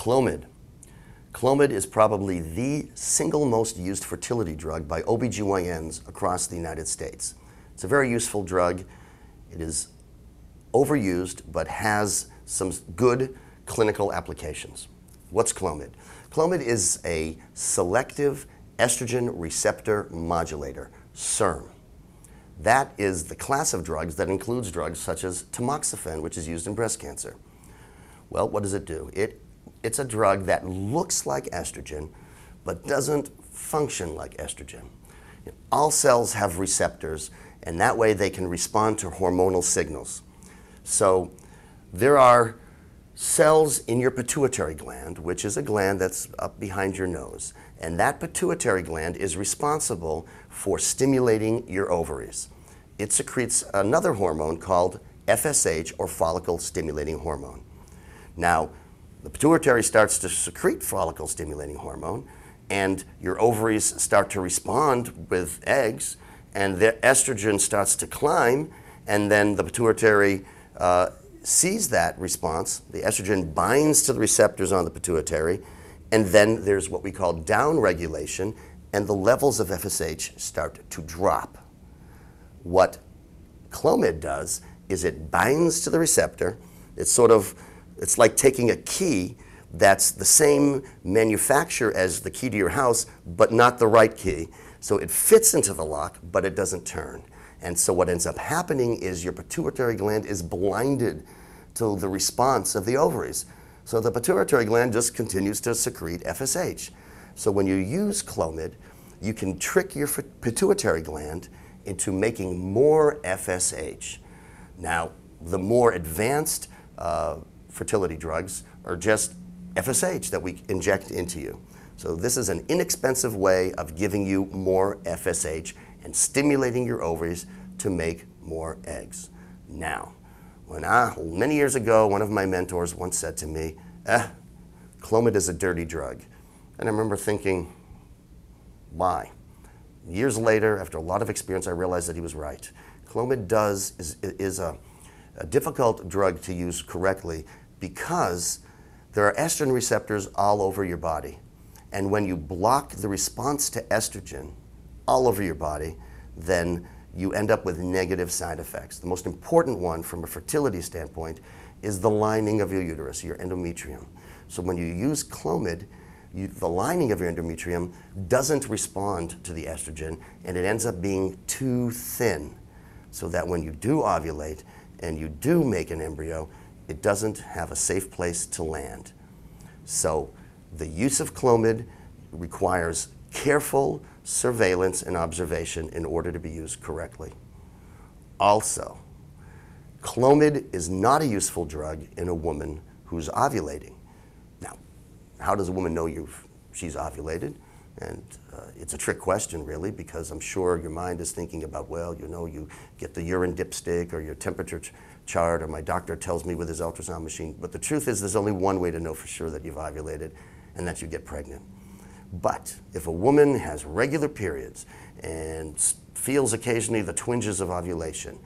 Clomid. Clomid is probably the single most used fertility drug by OBGYNs across the United States. It's a very useful drug. It is overused but has some good clinical applications. What's Clomid? Clomid is a selective estrogen receptor modulator, SERM. That is the class of drugs that includes drugs such as tamoxifen, which is used in breast cancer. Well, what does it do? It, it's a drug that looks like estrogen, but doesn't function like estrogen. All cells have receptors, and that way they can respond to hormonal signals. So there are cells in your pituitary gland, which is a gland that's up behind your nose. And that pituitary gland is responsible for stimulating your ovaries. It secretes another hormone called FSH, or follicle stimulating hormone. Now, the pituitary starts to secrete follicle stimulating hormone, and your ovaries start to respond with eggs, and the estrogen starts to climb, and then the pituitary uh, sees that response, the estrogen binds to the receptors on the pituitary, and then there's what we call downregulation, and the levels of FSH start to drop. What Clomid does is it binds to the receptor. It's sort of, it's like taking a key that's the same manufacturer as the key to your house, but not the right key. So it fits into the lock, but it doesn't turn. And so what ends up happening is your pituitary gland is blinded to the response of the ovaries. So the pituitary gland just continues to secrete FSH. So when you use Clomid, you can trick your pituitary gland into making more FSH. Now, the more advanced uh, fertility drugs are just FSH that we inject into you. So this is an inexpensive way of giving you more FSH and stimulating your ovaries to make more eggs. Now, when I, many years ago, one of my mentors once said to me, eh, Clomid is a dirty drug. And I remember thinking, why? Years later, after a lot of experience, I realized that he was right. Clomid does, is, is a, a difficult drug to use correctly because there are estrogen receptors all over your body. And when you block the response to estrogen all over your body, then you end up with negative side effects. The most important one from a fertility standpoint is the lining of your uterus, your endometrium. So when you use Clomid, you, the lining of your endometrium doesn't respond to the estrogen and it ends up being too thin so that when you do ovulate and you do make an embryo, it doesn't have a safe place to land. So the use of Clomid requires careful surveillance and observation in order to be used correctly. Also, Clomid is not a useful drug in a woman who's ovulating. Now, how does a woman know you've, she's ovulated? And uh, it's a trick question, really, because I'm sure your mind is thinking about, well, you know, you get the urine dipstick or your temperature ch chart, or my doctor tells me with his ultrasound machine. But the truth is, there's only one way to know for sure that you've ovulated, and that you get pregnant. But if a woman has regular periods and feels occasionally the twinges of ovulation,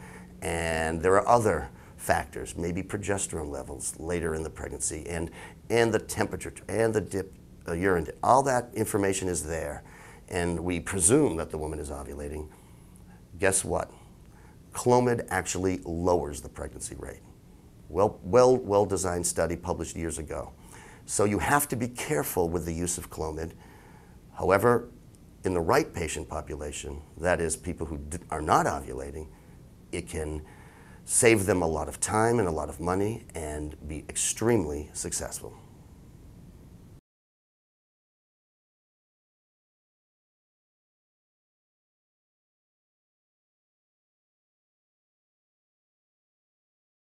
and there are other factors, maybe progesterone levels later in the pregnancy, and, and the temperature, and the dip, uh, urine, all that information is there, and we presume that the woman is ovulating, guess what? Clomid actually lowers the pregnancy rate. Well, well, well designed study published years ago. So you have to be careful with the use of Clomid. However, in the right patient population, that is, people who are not ovulating, it can save them a lot of time and a lot of money and be extremely successful.